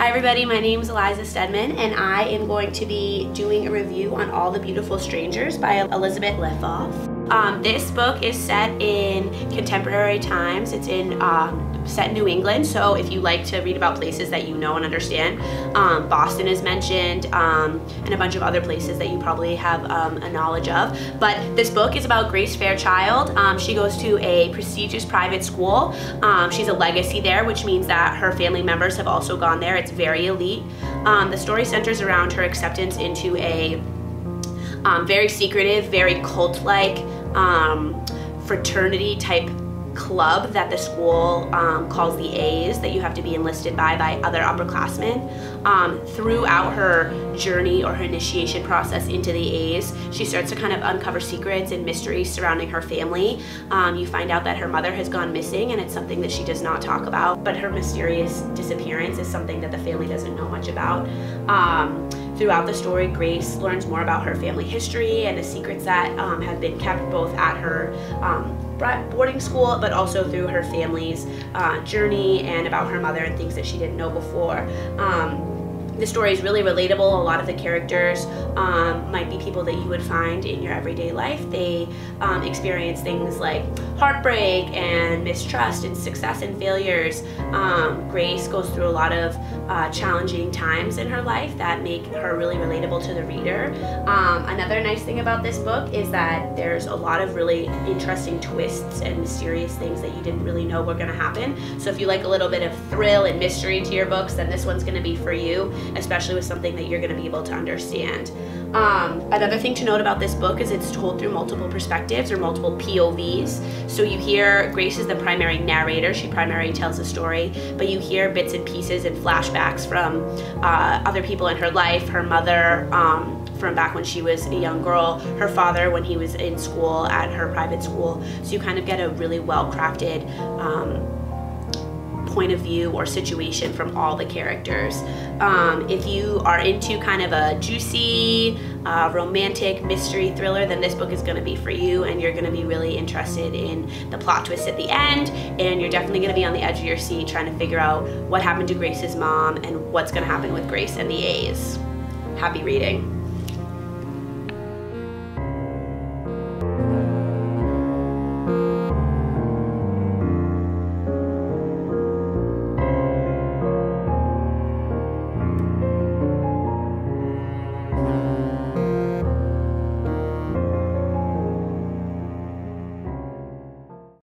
Hi everybody, my name is Eliza Steadman and I am going to be doing a review on All the Beautiful Strangers by Elizabeth Klehfoth. Um, this book is set in contemporary times. It's in um, set in New England, so if you like to read about places that you know and understand, um, Boston is mentioned, um, and a bunch of other places that you probably have um, a knowledge of. But this book is about Grace Fairchild. Um, she goes to a prestigious private school. Um, she's a legacy there, which means that her family members have also gone there. It's very elite. Um, the story centers around her acceptance into a very secretive, very cult-like fraternity type club that the school um, calls the A's that you have to be enlisted by by other upperclassmen. Um, throughout her journey or her initiation process into the A's, she starts to kind of uncover secrets and mysteries surrounding her family. Um, you find out that her mother has gone missing and it's something that she does not talk about, but her mysterious disappearance is something that the family doesn't know much about. Throughout the story, Grace learns more about her family history and the secrets that um, have been kept both at her um, boarding school, but also through her family's uh, journey and about her mother and things that she didn't know before. Um, the story is really relatable. A lot of the characters um, might be people that you would find in your everyday life. They um, experience things like heartbreak and mistrust and success and failures. Um, Grace goes through a lot of uh, challenging times in her life that make her really relatable to the reader. Um, another nice thing about this book is that there's a lot of really interesting twists and mysterious things that you didn't really know were going to happen. So if you like a little bit of thrill and mystery to your books, then this one's going to be for you especially with something that you're going to be able to understand. Um, another thing to note about this book is it's told through multiple perspectives or multiple POVs. So you hear Grace is the primary narrator, she primarily tells the story, but you hear bits and pieces and flashbacks from uh, other people in her life, her mother, um, from back when she was a young girl, her father when he was in school at her private school. So you kind of get a really well crafted um, point of view or situation from all the characters. Um, if you are into kind of a juicy, uh, romantic mystery thriller, then this book is going to be for you and you're going to be really interested in the plot twist at the end and you're definitely going to be on the edge of your seat trying to figure out what happened to Grace's mom and what's going to happen with Grace and the A's. Happy reading.